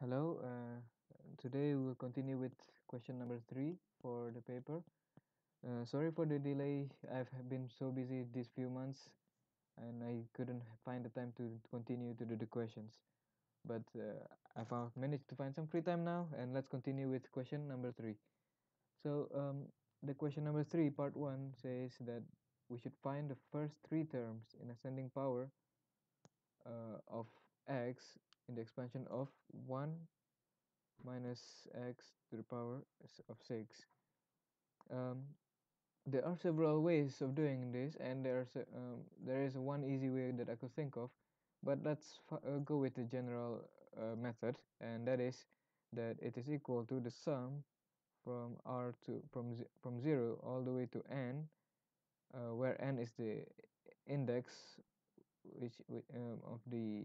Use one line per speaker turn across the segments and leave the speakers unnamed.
Hello, uh, today we'll continue with question number three for the paper. Uh, sorry for the delay, I've been so busy these few months and I couldn't find the time to continue to do the questions. But uh, I found managed to find some free time now and let's continue with question number three. So um, the question number three, part one, says that we should find the first three terms in ascending power uh, of x in the expansion of 1 minus x to the power of 6. Um, there are several ways of doing this and there's um, there is one easy way that I could think of but let's uh, go with the general uh, method and that is that it is equal to the sum from r to from from 0 all the way to n uh, where n is the index which um, of the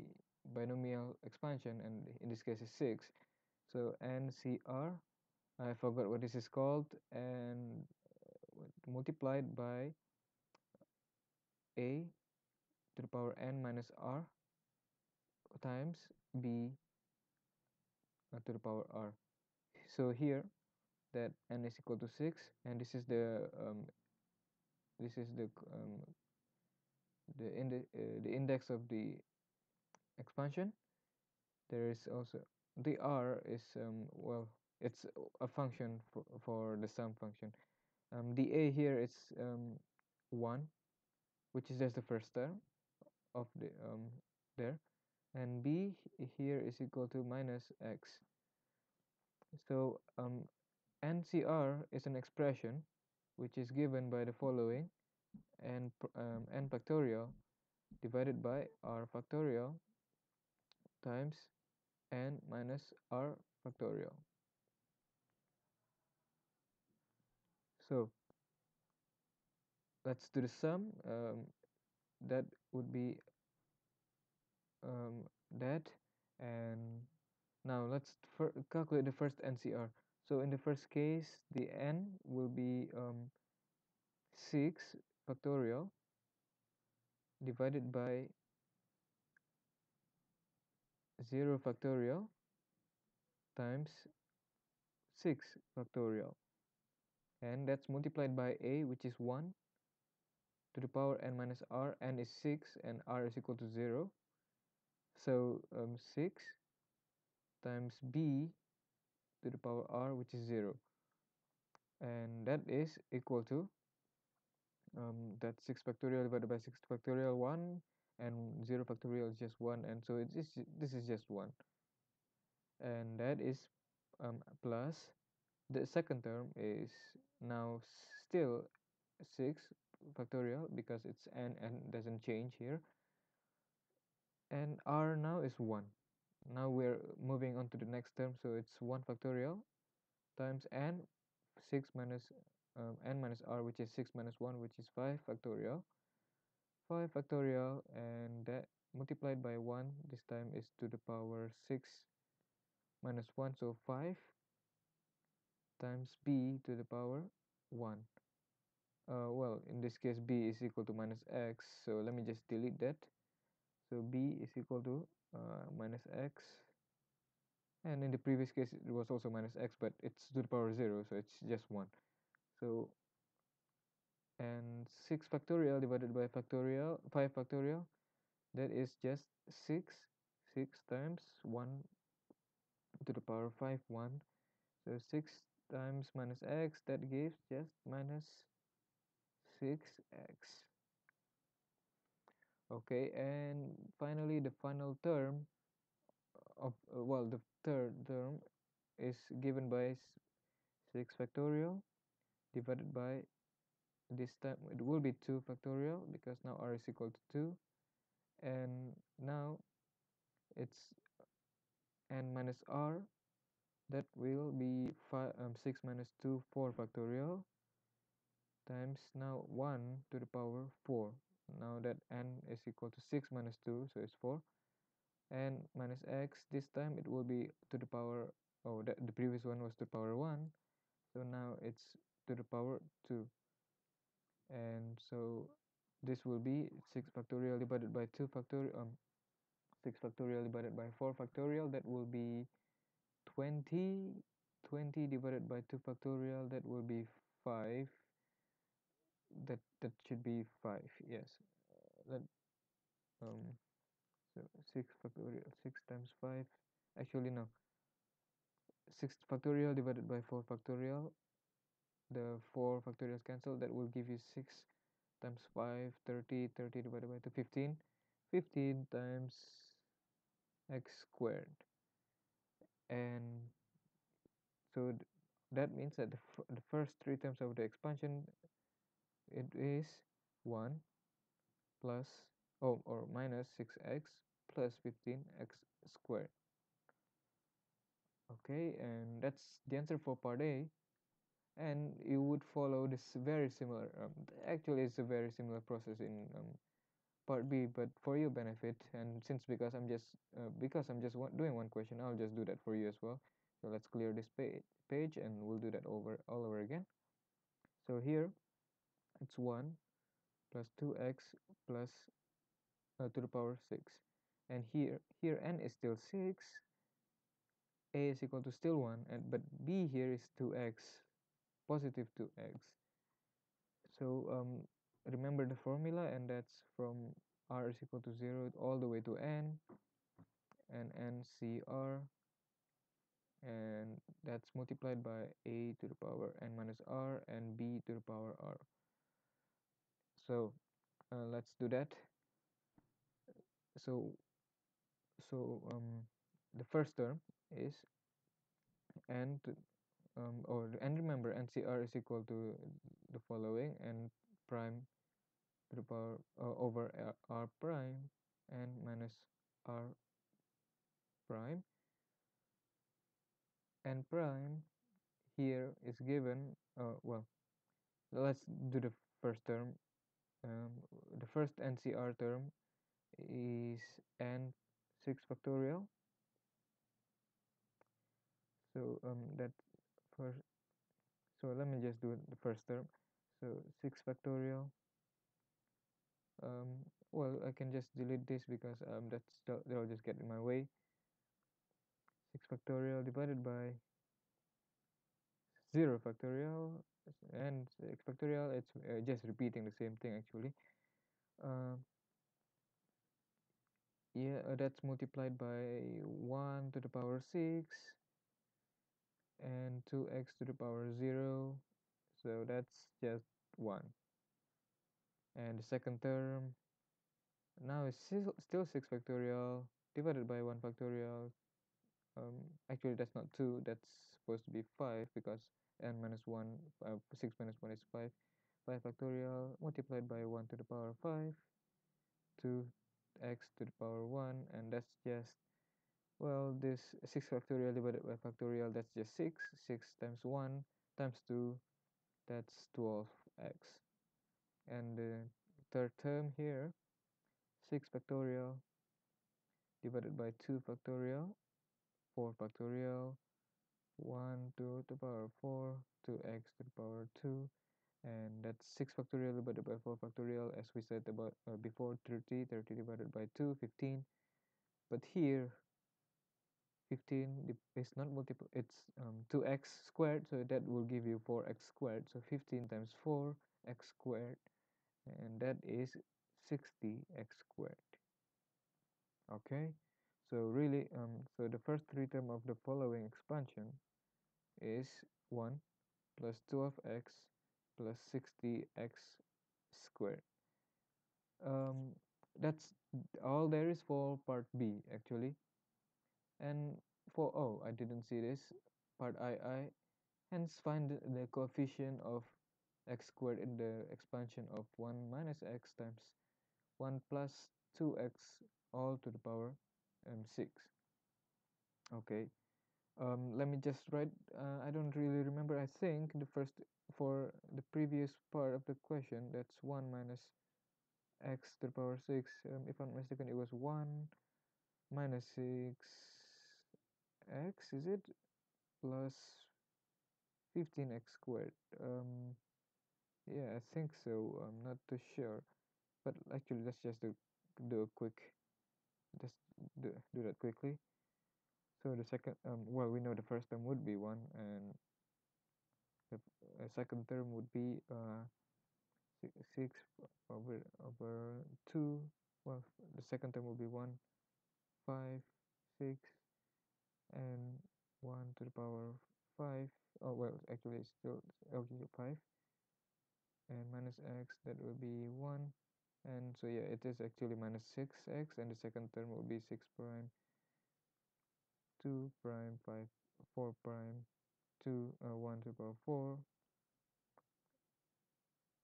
binomial expansion and in this case is 6 so ncr I forgot what this is called and uh, multiplied by a to the power n minus r times b uh, to the power r. So here that n is equal to 6 and this is the um, this is the um, the, indi uh, the index of the expansion there is also the r is um, well it's a function for, for the sum function. Um, the a here is um, 1 which is just the first term of the um, there. And b here is equal to minus x. So um, ncr is an expression which is given by the following n, um, n factorial divided by r factorial times n minus r factorial. So let's do the sum. Um, that would be um, that and now let's calculate the first NCR. So in the first case, the n will be um, 6 factorial divided by 0 factorial times 6 factorial. And that's multiplied by a which is 1 to the power n minus r n is 6 and r is equal to 0 so um, 6 times b to the power r which is 0 and that is equal to um, that 6 factorial divided by 6 factorial 1 and 0 factorial is just 1 and so it's, it's this is just 1 and that is um, plus the second term is now still 6 factorial because it's n and doesn't change here. And r now is 1 now we're moving on to the next term so it's 1 factorial times n 6 minus um, n minus r which is 6 minus 1 which is 5 factorial 5 factorial and that multiplied by 1 this time is to the power 6 minus 1 so 5 times b to the power 1 uh, well in this case b is equal to minus x so let me just delete that. So b is equal to uh, minus x. And in the previous case it was also minus x but it's to the power 0 so it's just 1 so and 6 factorial divided by factorial 5 factorial that is just 6 6 times 1 to the power 5 1 so 6 times minus x that gives just minus 6x okay and finally the final term of uh, well the third term is given by 6 factorial divided by this time it will be 2 factorial because now r is equal to 2 and now it's n minus r that will be five, um, 6 minus 2 4 factorial times now 1 to the power 4 now that n is equal to 6 minus 2 so it's 4 and minus x this time it will be to the power oh that the previous one was to the power 1 so now it's to the power 2 and so this will be 6 factorial divided by 2 factorial um, 6 factorial divided by 4 factorial. That will be 20 20 divided by 2 factorial. That will be 5 that that should be 5 yes. That um so 6 factorial 6 times 5 actually no. 6 factorial divided by 4 factorial the 4 factorials cancel that will give you 6 times 5 30 30 divided by 2 15 15 times x squared. And so that means that the, the first three terms of the expansion it is 1 plus oh or minus 6x plus 15x squared. Okay and that's the answer for part A and you would follow this very similar um, actually it's a very similar process in um, part B but for your benefit and since because I'm just uh, because I'm just doing one question I'll just do that for you as well. So let's clear this page page and we'll do that over all over again. So here it's 1 plus 2x plus uh, to the power 6 and here here n is still 6 a is equal to still 1 and but b here is 2x positive 2x so um, remember the formula and that's from r is equal to 0 all the way to n and ncr and that's multiplied by a to the power n minus r and b to the power r. So uh, let's do that. So so um, the first term is n to, um, or and remember ncr is equal to the following n prime to the power uh, over r, r prime n minus r prime. N prime here is given uh, well let's do the first term. Um, the first NCR term is n 6 factorial. So um, that first so let me just do the first term. So 6 factorial. Um, well I can just delete this because um, that's they'll just get in my way. 6 factorial divided by 0 factorial and x factorial it's uh, just repeating the same thing actually. Uh, yeah uh, that's multiplied by 1 to the power 6 and 2x to the power 0 so that's just 1 and the second term now is still 6 factorial divided by 1 factorial. Um, actually that's not 2 that's supposed to be 5 because n minus 1 uh, 6 minus 1 is 5 5 factorial multiplied by 1 to the power 5 2 x to the power 1 and that's just well this 6 factorial divided by factorial that's just 6 6 times 1 times 2 that's 12x and the third term here 6 factorial divided by 2 factorial 4 factorial 1 to the power 4 2x to the power 2 and that's 6 factorial divided by 4 factorial as we said about uh, before 30 30 divided by 2 15 but here 15 is not multiple it's um, 2x squared so that will give you 4x squared so 15 times 4 x squared and that is 60x squared okay so really um, so the first three term of the following expansion is 1 plus 2 of x plus 60x squared. Um, that's all there is for part B actually. And for oh, I didn't see this part II. Hence, find the coefficient of x squared in the expansion of 1 minus x times 1 plus 2x all to the power um, 6. Okay um, let me just write uh, I don't really remember I think the first for the previous part of the question that's 1 minus x to the power 6 um, if I'm not mistaken it was 1 minus 6 x is it plus 15x squared? Um, yeah I think so. I'm not too sure. But actually let's just do, do a quick just do, do that quickly. So the second um, well we know the first term would be 1 and the uh, second term would be uh, 6 over over 2 well the second term will be 1 5 6 and 1 to the power 5 oh well actually it's still LG 5 and minus x that will be 1 and so yeah it is actually minus 6x and the second term will be 6 prime 2 prime 5 4 prime 2 uh, 1 to the power 4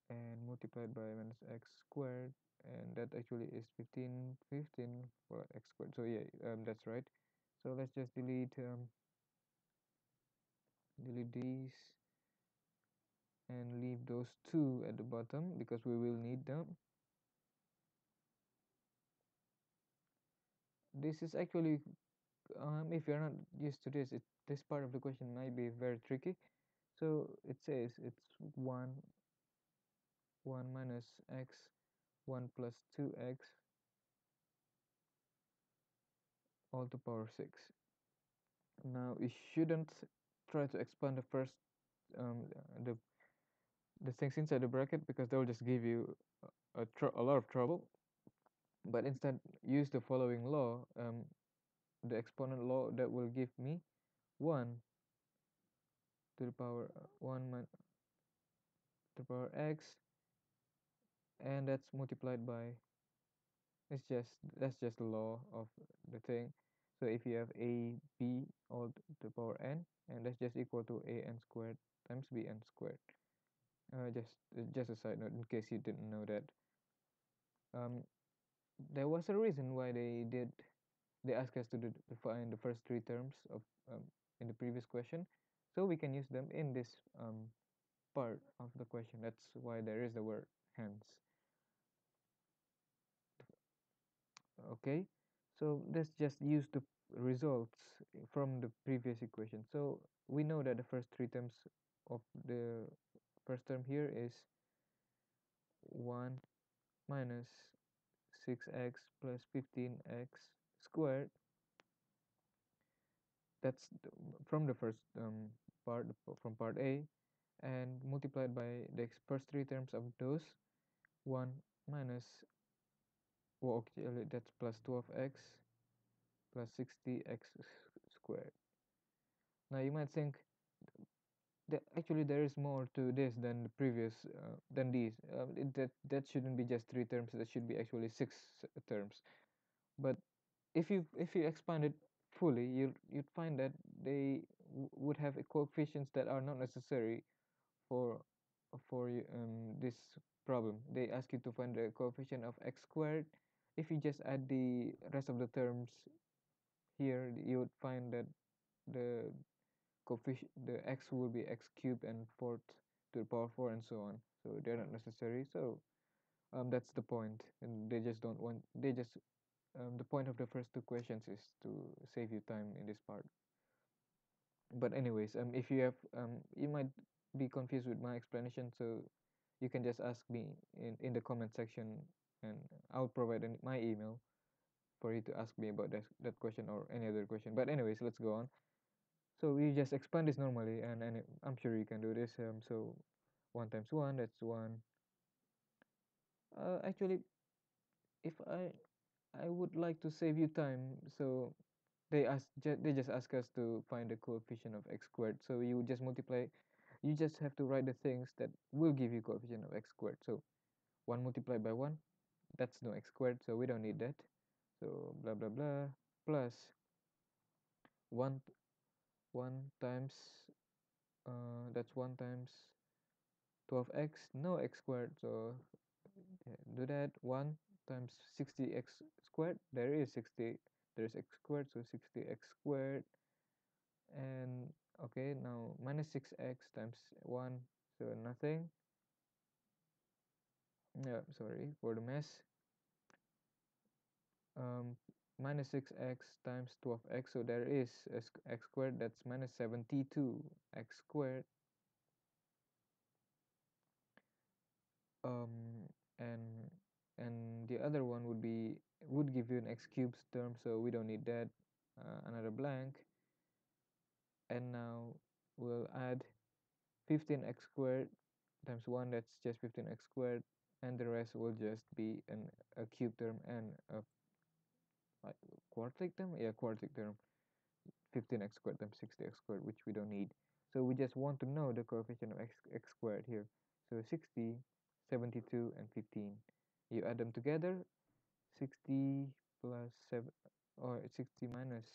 and multiplied by minus x squared and that actually is 15 15 for x squared. So yeah um, that's right so let's just delete um, delete these and leave those two at the bottom because we will need them. This is actually um, if you're not used to this it, this part of the question might be very tricky. So it says it's 1 1 minus x 1 plus 2x all to power 6 now you shouldn't try to expand the first um, the the things inside the bracket because they'll just give you a, a lot of trouble. But instead use the following law um, the exponent law that will give me 1 to the power uh, 1 to the power x and that's multiplied by it's just that's just the law of the thing. So if you have a b all to the power n and that's just equal to a n squared times b n squared. Uh, just just a side note in case you didn't know that. Um, there was a reason why they did they asked us to define the first three terms of um, in the previous question. So we can use them in this um, part of the question. That's why there is the word hence okay? So let's just use the results from the previous equation. So we know that the first three terms of the first term here is 1 minus 6x plus 15x squared. That's from the first um, part from part A and multiplied by the first three terms of those 1 minus well actually that's plus 12x plus 60x squared. Now you might think that actually there is more to this than the previous uh, than these. Uh, it, that that shouldn't be just three terms that should be actually six terms. But if you if you expand it fully you you'd find that they would have coefficients that are not necessary for for um, this problem. They ask you to find the coefficient of x squared if you just add the rest of the terms here you would find that the coefficient the x will be x cubed and fourth to the power 4 and so on. So they're not necessary. So um, that's the point. And they just don't want they just um, the point of the first two questions is to save you time in this part. But anyways um, if you have um, you might be confused with my explanation so you can just ask me in, in the comment section and I'll provide an, my email for you to ask me about that, that question or any other question. But anyways let's go on. So we just expand this normally and, and I'm sure you can do this um, so 1 times 1 that's 1 uh, actually if I I would like to save you time so they ask they just ask us to find the coefficient of x squared. So you just multiply you just have to write the things that will give you coefficient of x squared. So 1 multiplied by 1 that's no x squared so we don't need that. So blah blah blah plus 1 1 times uh, that's 1 times 12x no x squared. So yeah, do that. 1 times 60x squared there is 60 there's x squared so 60x squared. And okay now minus 6x times 1 so nothing yeah sorry for the mess um, minus 6x times 12x so there is x squared that's minus 72 x squared. Um, and and the other one would be would give you an x cubed term so we don't need that uh, another blank. And now we'll add 15x squared times 1 that's just 15x squared and the rest will just be an a cube term and a like quartic term? Yeah quartic term. 15x squared times 60x squared which we don't need. So we just want to know the coefficient of x, x squared here. So 60 72 and 15 you add them together 60 plus 7 or 60 minus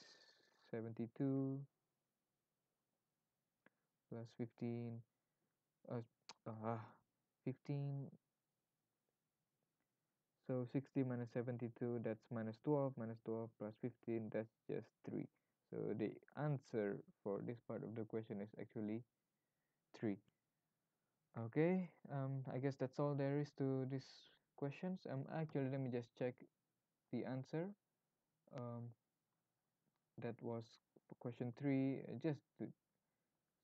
72 plus 15 uh, uh, 15 so 60 minus 72 that's minus 12 minus 12 plus 15 that's just 3 so the answer for this part of the question is actually 3 okay um i guess that's all there is to these questions. Um actually let me just check the answer. Um that was question 3 just to,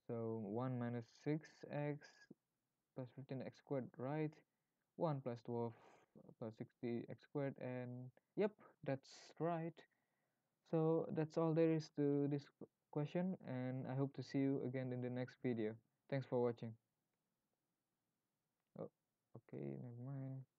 so 1 minus 6x plus 15x squared right? 1 plus 12 plus 60x squared and yep that's right. So that's all there is to this question and i hope to see you again in the next video. Thanks for watching. Oh okay never mind